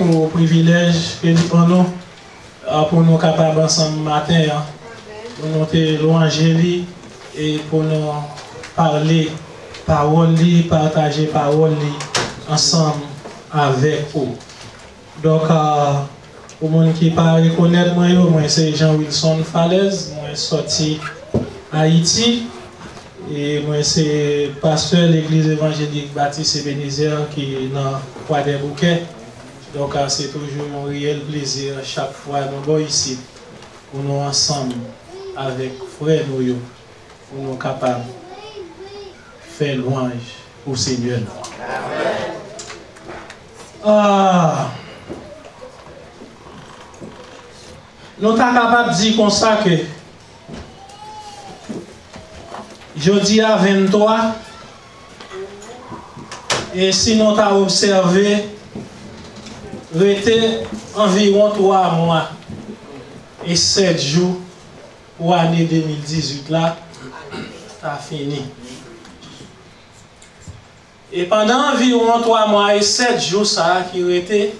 le privilège qu'il nous nous pour nous capables ensemble matin, hein, pour nous louanger et pour nous parler parole, partager parole ensemble avec vous. Donc, euh, pour les gens qui ne pas, moi, c'est Jean-Wilson Falaise, moi, sorti Haïti. Et moi, c'est pasteur de l'église évangélique Baptiste Ebenezer qui est dans Croix des Bouquets. Donc, euh, c'est toujours un réel plaisir chaque fois nous sommes ici pour nous ensemble avec frère nous, pour nous capables de faire louange au Seigneur. Ah. Nous sommes capables de dire comme ça que jeudi à 23, et si nous avons observé, rete environ 3 mwa e 7 jou ou ane 2018 la ta fini. E pandan environ 3 mwa e 7 jou sa ki rete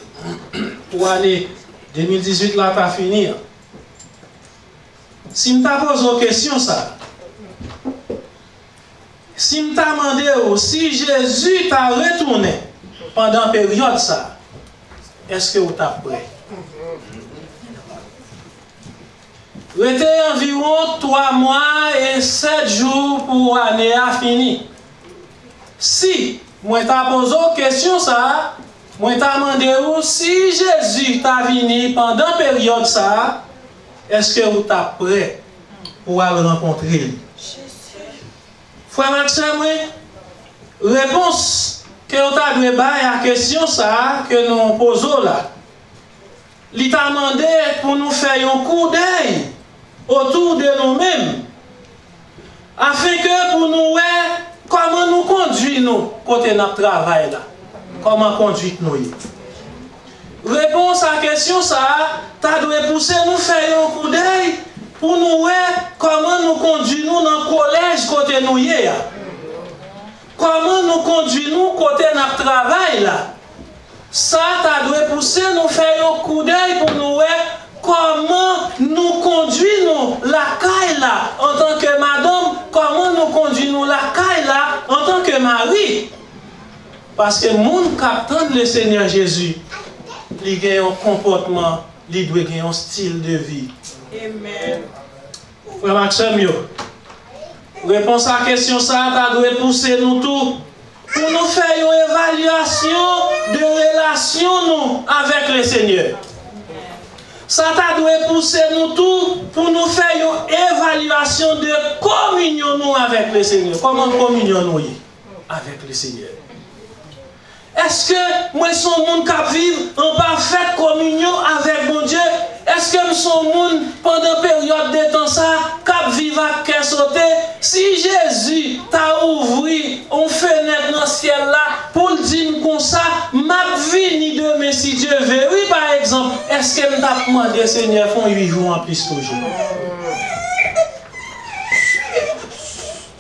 ou ane 2018 la ta fini. Si mta pose ou kesyon sa, si mta mande ou si Jezu ta retourne pandan peryode sa, eske ou ta pre. Rete environ 3 mwa e 7 jou pou ane a fini. Si mwen ta pozo kesyon sa, mwen ta mande ou si Jezu ta vini pandan peryode sa, eske ou ta pre pou al renkontre li. Fwa Maxime, repons ke yo ta dwe bay a kesyon sa ke nou pozo la. Li ta mande pou nou fè yon kou dey otou de nou men. Afin ke pou nou wè koman nou kondwi nou kote nap travay la. Koman kondwit nou yi. Repons a kesyon sa, ta dwe pousse nou fè yon kou dey pou nou wè koman nou kondwi nou nan kolej kote nou ye ya. koman nou kondwi nou kote nap travay la. Sa ta dwe puse nou fè yo kou dey pou nou we koman nou kondwi nou la kay la an tanke madame, koman nou kondwi nou la kay la an tanke mari. Paske moun kap tan le Seigneur Jezu, li gen yon komportman, li dwe gen yon stil de vi. Amen. Fwa Maxem yo. Repons a kesyon sa, ta dwe pousse nou tou pou nou fè yon evalyasyon de relasyon nou avèk le Seigneur. Sa ta dwe pousse nou tou pou nou fè yon evalyasyon de kominyon nou avèk le Seigneur. Koman kominyon nou ye avèk le Seigneur? Eske mwen son moun kap viv an pa fèt kominyon avèk bon Diyo? Eske mwen son moun pandan peryot de tan sa kap viv ak kè sote? Si Jésus t'a ouvert une fenêtre dans le ciel là, pour dire comme ça, ma vie ni demain, si Dieu veut. Oui, par exemple, est-ce que je t'a demandé, Seigneur, font 8 jours en plus toujours?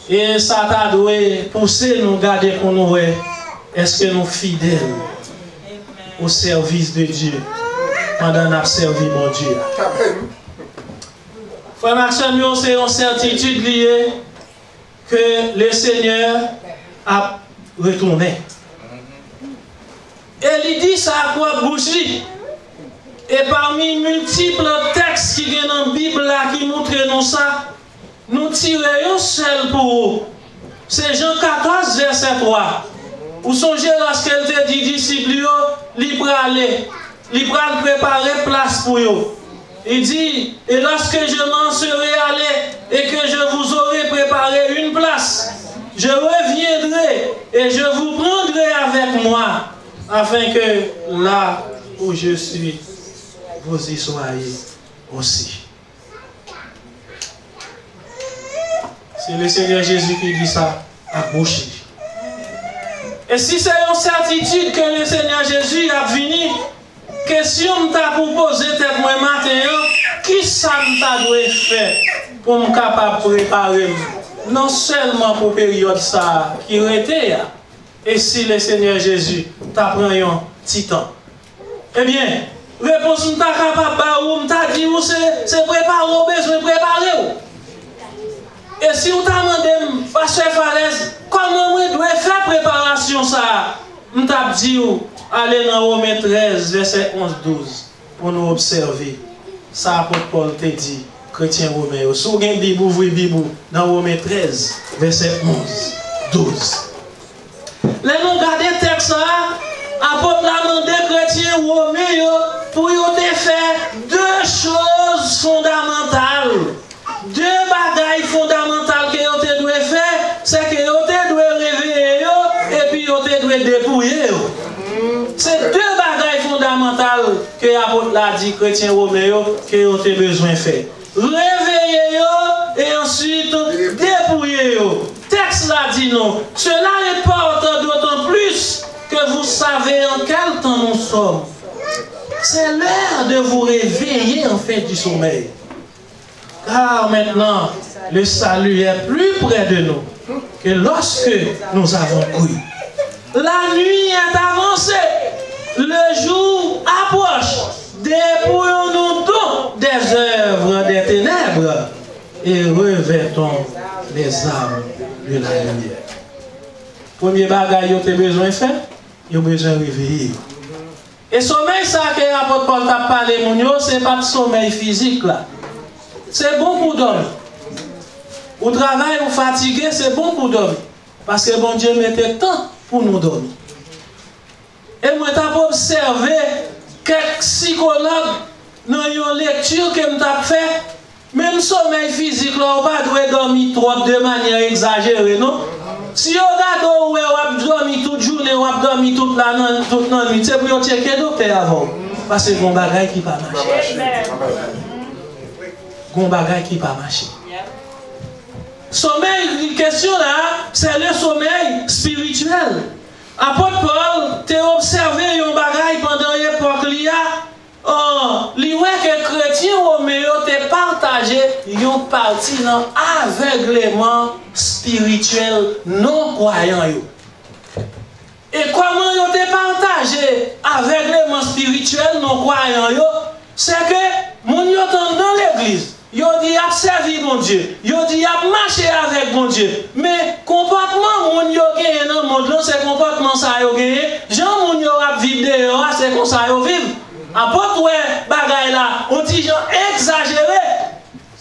Et ça t'a dû pousser nous garder pour nous. Est-ce que nous fidèles au service de Dieu? Pendant notre servi mon Dieu? Frère Maxime, c'est une certitude liée que le Seigneur a retourné. Et il dit ça à quoi bouche Et parmi multiples textes qui viennent dans la Bible qui montrent nous ça, nous tirons seul pour vous. C'est Jean 14, verset 3. Ou songez lorsqu'elle te dit disciples, libre aller, libre préparer place pour eux. Il dit, et lorsque je m'en serai allé et que je vous aurai préparé je reviendrai et je vous prendrai avec moi, afin que là où je suis, vous y soyez aussi. C'est le Seigneur Jésus qui dit ça à bouche. Et si c'est une certitude que le Seigneur Jésus a venu, question t'a poser tête moi matin, qui ça t'a doit faire pour me capable préparer? non selman pou peryode sa ki rete ya, e si le Seigneur Jezu ta pran yon titan. Eh Ebyen, repos nou ta kapap ba ou, nou ta di ou se, se prepare ou, bezwe prepare ou. E si ou ta mandem, Pache Falez, koman mwen dwe fe preparasyon sa, nou ta di ou, ale nan Rome 13, verset 11-12, pou nou observe sa apot Paul te di. chrétien romain. Si vous avez Bible, ouvrez Bible dans Romains 13, verset 11, 12. Les nous gardons texte là, apôtre la mandé chrétien romain pour te faire deux choses fondamentales. Deux bagailles fondamentales que vous te doit faire, c'est que vous te doit réveiller et puis vous te doit dépouiller. C'est deux bagailles fondamentales que l'apôtre l'a dit chrétien romain que vous avez besoin de faire. Réveillez et ensuite dépouillez Texte là dit non. Cela importe d'autant plus que vous savez en quel temps nous sommes. C'est l'heure de vous réveiller en fait du sommeil. Car maintenant, le salut est plus près de nous que lorsque nous avons cru. La nuit est avancée, le jour approche. Dépouillons-nous donc des œuvres et revêtons les âmes de la lumière. Premier bagay yo te bezwen fè, yo bezwen reveyi. E somey sa ke apot Paul tap pale moun yo, se pat somey fizik la. Se bon pou domi. Ou travay ou fatige, se bon pou domi. Paske bon Diyo mette tan pou nou domi. E mwen tap observe kek psikolog nan yon lektur ke m tap fè, même sommeil physique, là, on pas dormir trop de manière exagérée, non? Si on regarde on a dormi toute journée, on a dormi toute la toute la nuit, c'est pour checker docteur avant? Parce que c'est un bagage qui pas marcher. Un bagage qui pas marcher. Sommeil, question là, c'est le sommeil spirituel. Apôtre Paul, tu observé un bagage pendant l'époque là. Oh, li que chrétien roméo pataje yon parti nan avegleman spirituel non kwayan yo. E koman yo te partaje avegleman spirituel non kwayan yo, se ke moun yo tan nan l'eglise, yo di ap servi bon Diyo, yo di ap mache avek bon Diyo, me kompatman moun yo genye nan moun lan, se kompatman sa yo genye, jan moun yo ap vide yo a, se kon sa yo vive. Apot wè bagay la, on ti jan exaje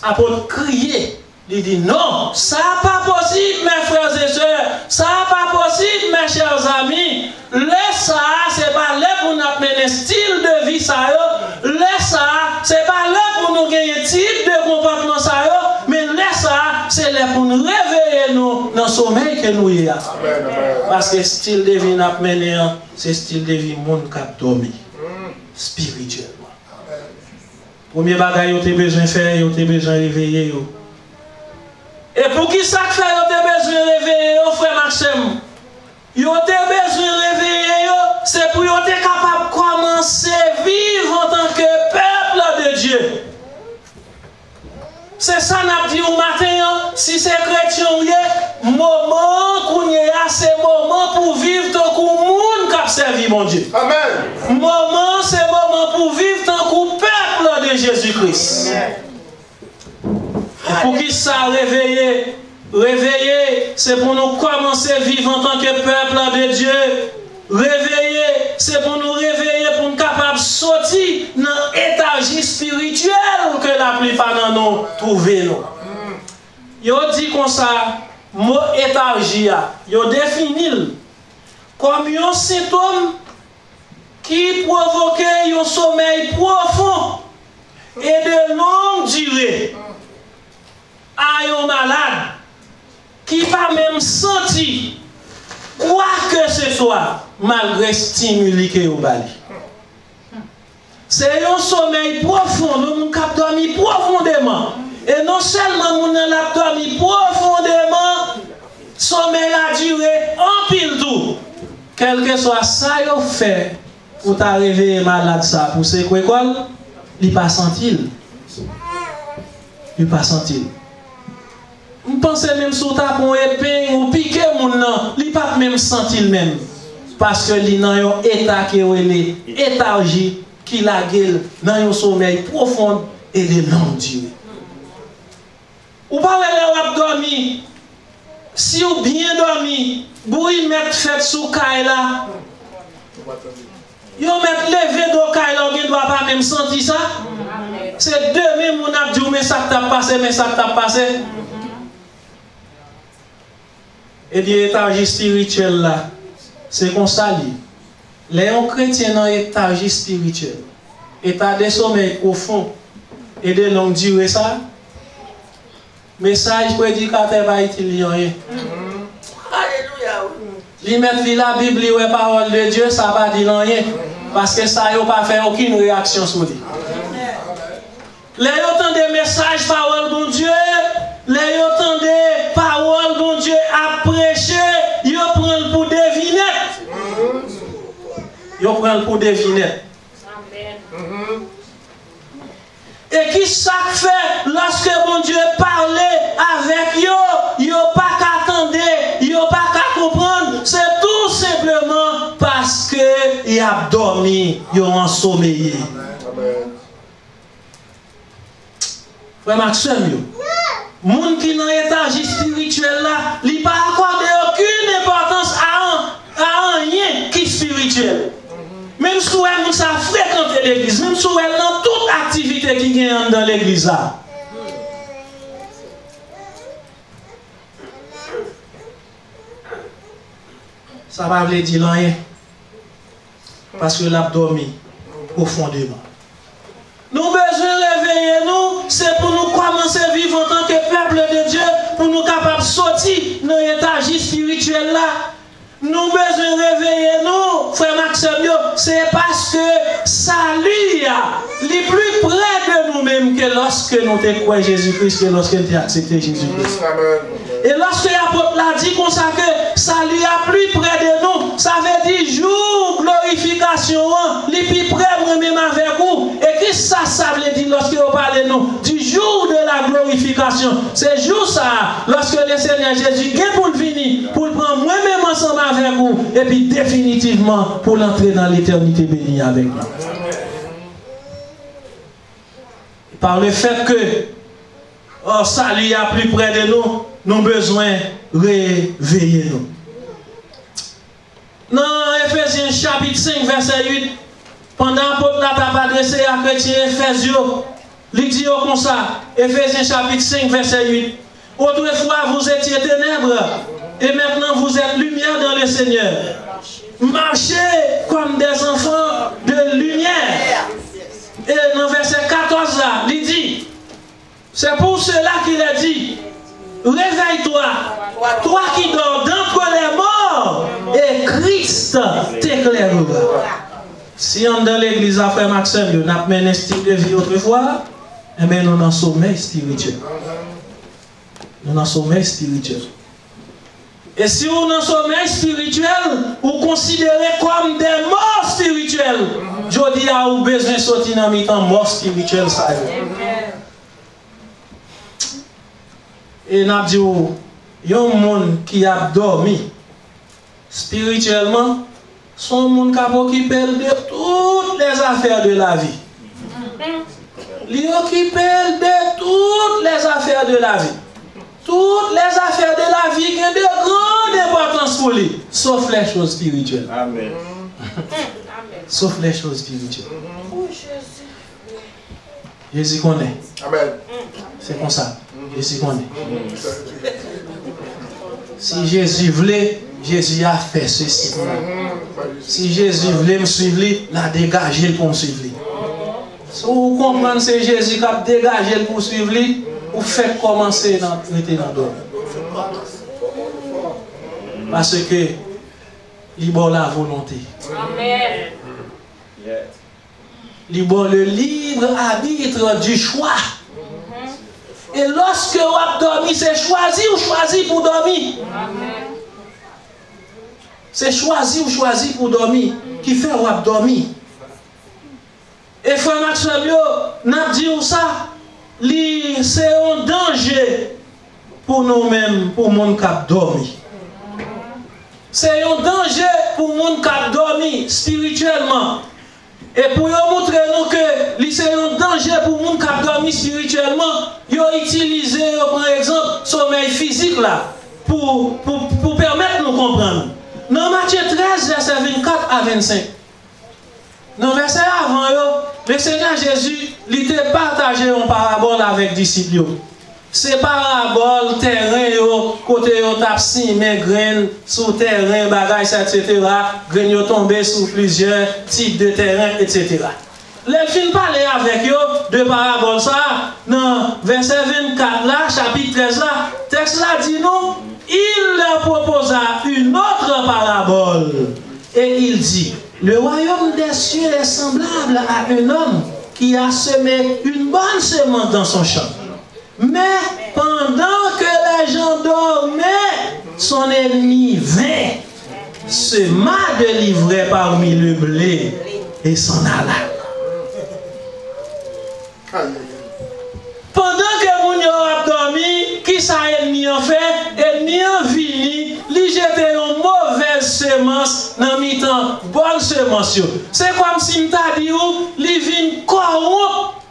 Apôtre crier. Il dit non, ça n'est pas possible, mes frères et sœurs. Ça n'est pas possible, mes chers amis. Laisse ça, c'est pas là pour nous mener style de vie ça. Laisse ça, c'est pas là pour nous gagner type de comportement ça. Mais laisse ça, c'est là pour nous réveiller nous dans le sommeil que nous y a. Parce que style de vie nous mené, c'est style de vie monde qui a dormi spirituellement. Premier bagage, vous avez besoin de faire, vous avez besoin de réveiller. Et pour qui ça fait, vous avez besoin de réveiller, frère Maxime? Vous avez besoin de réveiller, c'est pour être capable de commencer à vivre en tant que peuple de Dieu. C'est ça n'a dit au matin, si c'est chrétien, moment qu'on est à c'est moment pour vivre tant que monde qui a servi mon Dieu. Amen. Moment, c'est moment pour vivre tant que Jésus-Christ. Pour qui ça réveiller Réveiller, c'est pour nous commencer à vivre en tant que peuple de Dieu. Réveiller, c'est pour nous réveiller, pour nous capables de sortir dans l'état spirituel que la plupart de nous trouvons. Nous. Yo dit comme ça, mot étargie, yo définit comme un symptôme qui provoque un sommeil profond et de longue durée à un malade qui pas même senti quoi que ce soit malgré stimuli que vous C'est un sommeil profond, nous avons dormi profondément. Et non seulement nous avons dormi profondément, sommeil a duré en pile tout. Quel que soit ça, vous fait pour t'arriver malade ça, pour c'est quoi li pa sentil. Li pa sentil. Mpense menm sou ta kon epen ou pike moun nan, li pa menm sentil menm. Paske li nan yon eta ke wele, etarji ki la gel nan yon somey profonde e de lan diwe. Ou pa wele wap domi, si ou bien domi, bou yi met fet sou kay e la, Yo met leve do kay la gen dwa pa menm santi sa. Se deme moun ap diw men sak tap pase, men sak tap pase. E di etajis spirituel la. Se kon sa li. Le yon kretyen nan etajis spirituel. Eta de somen ou fon. E de long diwe sa. Mesaj predikate ba iti li yon ye. Li mettre la Bible, la parole de Dieu, ça va dire rien. Parce que ça n'a pas fait aucune réaction sur lui. Les autant des messages, parole de Dieu, les autant des paroles de Dieu à prêcher, ils prennent pour devinette. Ils prennent pour devinette. Amen. Et qui ça fait lorsque mon Dieu parlait avec eux, yo pas qu'attendre, y ap dormi, yo ansomeye. Wè maksem yo, moun ki nan etaji spirituel la, li pa akwa de okun importans a an, a an yen ki spirituel. Mèm sou wè moun sa frekante l'eglise, mèm sou wè nan tout aktivite ki gen an dan l'eglise la. Sa pa vle di lan yen. Parce que l'a dormi profondément. Nous besoin de réveiller nous, c'est pour nous commencer à vivre en tant que peuple de Dieu, pour nous capables de sortir dans l'état spirituel là nous besoin réveiller nous, frère Maxime, c'est parce que salut est plus près de nous-mêmes que lorsque nous avons Jésus-Christ, que lorsque nous avons accepté Jésus-Christ. Et lorsque l'apôtre l'a dit comme ça que salut est plus près de nous, glorification, les plus près moi-même avec vous. Et que ça, ça veut dire lorsque vous parlez nous Du jour de la glorification. C'est jour ça, lorsque le Seigneur Jésus vient pour venir, pour prendre moi-même ensemble avec vous, et puis définitivement pour l'entrer dans l'éternité bénie avec nous. Par le fait que oh, salut est plus près de nous, nous avons besoin de réveiller nous. Dans Chapitre 5, verset 8, pendant que la t'a adressé à chrétien Ephésiens, il dit comme ça, Ephésiens chapitre 5, verset 8. Autrefois vous étiez ténèbres, et maintenant vous êtes lumière dans le Seigneur. Marchez comme des enfants de lumière. Et dans verset 14 là, il dit, c'est pour cela qu'il a dit, réveille-toi, toi qui dors morts, et Christ t'éclairera. Si on dans l'église à frère Maxime, on a mené un style de vie autrefois, eh bien, nous en sommeil spirituel. Nous en sommeil spirituel. Et si on un sommeil spirituel, vous considérez comme des morts spirituels. Je dis à vous besoin de sortir dans le mort spirituel. Ça Et nous avons dit, il y a un monde qui a dormi. Spirituellement, son monde qui a occupé de toutes les affaires de la vie. Il occupé de toutes les affaires de la vie. Toutes les affaires de la vie ont de grande importance pour lui, sauf les choses spirituelles. Amen. sauf les choses spirituelles. Jésus connaît. Amen. C'est comme ça. Jésus connaît. Si Jésus voulait, Jésus a fait ceci. Si Jésus voulait me suivre, il a dégagé pour me suivre. Si vous comprenez, c'est Jésus qui a dégagé pour suivre, ou fait commencer dans l'eau. Parce que il la volonté. Amen. Il le libre arbitre du choix. Et lorsque vous avez dormi, c'est choisi ou choisi pour dormir? C'est choisi ou choisi pour dormir. Qui fait vous avez dormi. Et frère Maxwell, n'a dit ça c'est un danger pour nous-mêmes, pour mon cap dormi. C'est un danger pour mon cap dormi spirituellement. Et pour montrer nous que c'est un danger pour mon cap dormi spirituellement, ont utilisé, par exemple, sommeil physique pour, pour permettre de nous comprendre. Dans Matthieu 13, verset 24 à 25. Dans verset avant, le Seigneur Jésus, il était partagé en parabole avec les disciples. Ces paraboles, terrain, yo, côté yo tap mes graines sous terrain, bagages, etc. Graines yo tombé sur plusieurs types de terrain, etc. Les fin parler avec eux de paraboles ça, dans verset 24 là, chapitre 13 là, texte là dit nous, il leur proposa une autre parabole. Et il dit, le royaume des cieux est semblable à un homme qui a semé une bonne semence dans son champ. Mais pendant que les gens dormaient, son ennemi vint, se m'a délivré parmi le blé et s'en alla. Pendant que mon a dormi, ki sa el ni an fe, el ni an vini, li jete yon mouvez semans nan mi tan bol semans yo. Se kom si mta di yo, li vin koroup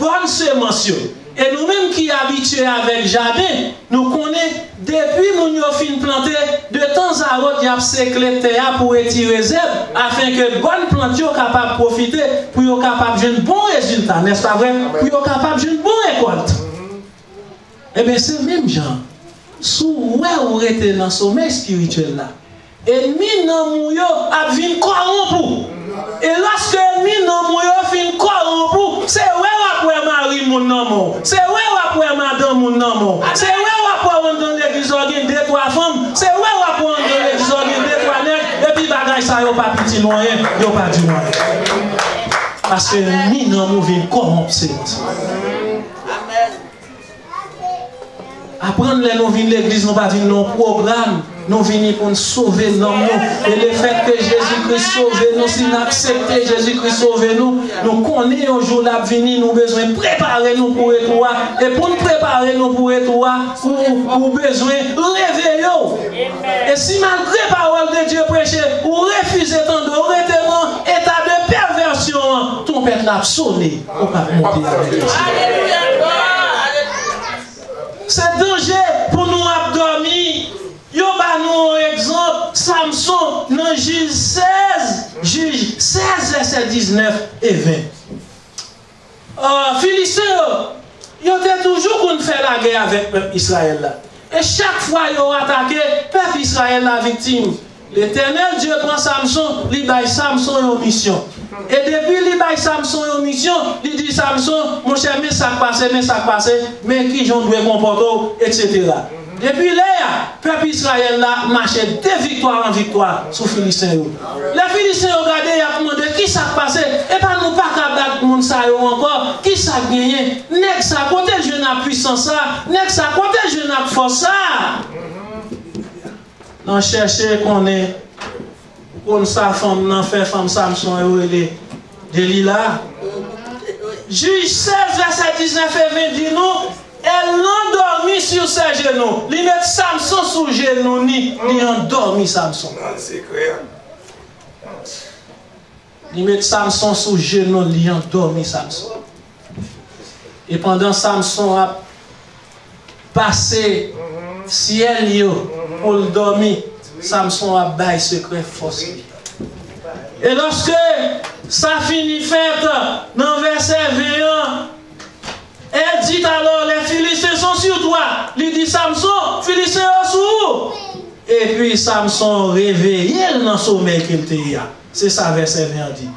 bol semans yo. E nou menm ki abitye avèk jaden, nou konè, depi moun yo fin plantè, de tan zarot yap seklet te ya pou eti rezèb, afin ke bon plant yo kapap profite, pou yo kapap jen bon rezultat, nes pa vre? Pou yo kapap jen bon rekolt. Ebe se mèm jan, sou wè ou rete nan somè spirituel la, elmi nan mou yo ap vin kwa an pou. E laske elmi nan mou yo fin kwa an pou, se wè wap wè mari moun nan moun, se wè wap wè madan moun nan moun, se wè wap wè wan dan l'eglizor gen detwa fam, se wè wap wè wan dan l'eglizor gen detwa nek, epi bagay sa yo pa piti moun ye, yo pa di moun ye. Paske elmi nan mou vin kwa an pou se moun se. Apprendre les nous venir l'église, nous pas venir non programme. Nous venons pour nous sauver l'homme. Et le fait que Jésus-Christ sauve nous, si nous acceptons Jésus-Christ sauve nous, nous connaissons un jour la venir, nous besoin de préparer nous pour être Et pour nous préparer nous pour être nous avons besoin de réveiller. Et si malgré la parole de Dieu prêchée, ou refusez tant de état de perversion, ton père l'a sonné. Alléluia. C'est danger pour nous abdormir. Yo ba nous un exemple, Samson dans Juge 16, Juge 16 verset 19 et 20. Uh, Philistins, ils toujours qu'on fait la guerre avec le peuple Israël. Et chaque fois ils ont attaqué, peuple Israël la victime. L'éternel Dieu prend Samson, il baille Samson en mission. Et depuis il baille Samson en mission, il dit Samson, mon cher, mais ça passe, mais ça passe, mais qui j'en dois comporter, etc. Depuis là, le peuple Israël là marchait de victoire en victoire sur les Philistins. Les Philistins ont regardé et ont demandé qui ça passé. Et pas nous pas capable de monde ça encore. Qui ça gagné N'est-ce ça, côté jeune à puissance ça. N'est-ce ça, côté jeune à force ça. On cherche qu'on est, Ou kon sa fam nan fe, fam sam son yo e ele de li la. Juj 16, verset 19 et 20 di nou, el nan dormi sur se genou. Li met Samson sou genou ni, li an dormi Samson. Nan, se kre. Li met Samson sou genou, li an dormi Samson. E pandan Samson ap pase siel yo pou l'dormi, Samson a bay sekre fos li. E loske sa fini fet nan verse 21, el dit alor, le filiste son sur toi. Li di Samson, filiste yo sou. E pi Samson reveye nan somel kem te ya. Se sa verse 21 di.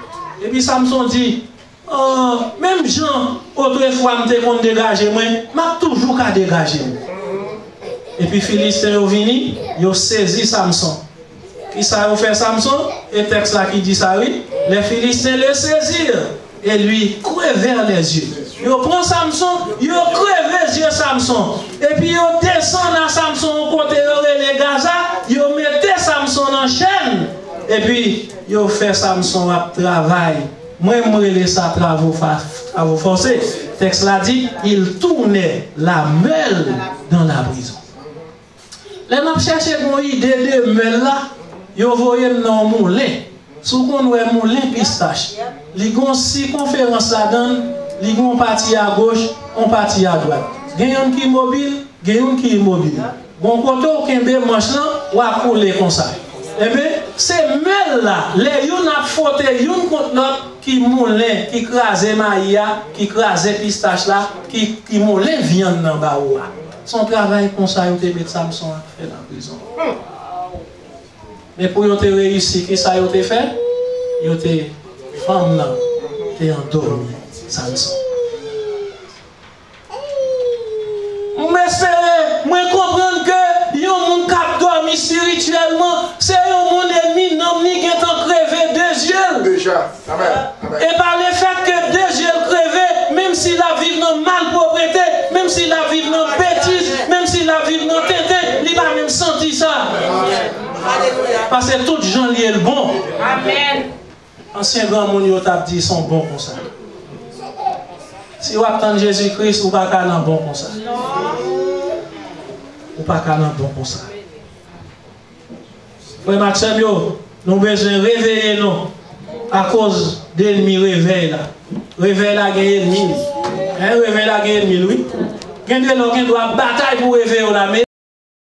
E pi Samson di, oh, mem jan, otre fwa mte kon degaje mwen, mak toujou ka degaje mwen. Et puis Philistins sont venus, ils ont saisi Samson. Qui ça a fait Samson Et texte là qui dit ça, oui. Les Philistins le saisirent et lui vers les yeux. Ils prend Samson, ils crève les yeux Samson. Et puis ils descendent à Samson au côté de Gaza, ils mettent Samson en chaîne. Et puis ils fait Samson à travail. Moi, je me ça travaux, travaux forcés. Texte là dit, il tournait la meule dans la prison. lè nap chèche kon ide de mel la, yo voye nan moun lè. Sou kon wè moun lè pistache. Li gon si konferans la dan, li gon pati a goch, on pati a dwat. Gen yon ki mobil, gen yon ki mobil. Gon koto kembe manch lan, wakou lè konsa. Ebe, se mel la, lè yon ap fote yon kont not, ki moun lè, ki krasè maya, ki krasè pistache la, ki, ki moun lè vyan nan ba ou a. Son travail comme ça, il te met Samson fait dans la prison. Mais pour yon te réussir, qu'est-ce que yon fait? Yon te femme là, te endormi, Samson. M'espérer, moi comprendre que yon moun kap dormi spirituellement, c'est yon moun ennemi, non ni qui est en crevé deux yeux. Déjà. Amen. Et par le fait que deux yeux crevé, même si la vie dans mal propriété, même si la vie dans bêtise, a viv nan tete, li ba men senti sa. Pase tout jan li el bon. Ansyen gran moun yo tap di son bon kon sa. Si wap tan Jezu Kris, ou pa ka nan bon kon sa. Ou pa ka nan bon kon sa. Wè matem yo, nou bezwen reveye nou. A koz de mi reveye la. Reveye la genye mil. Reveye la genye mil, oui. gen de lò gen do a batay pou revè yo la, me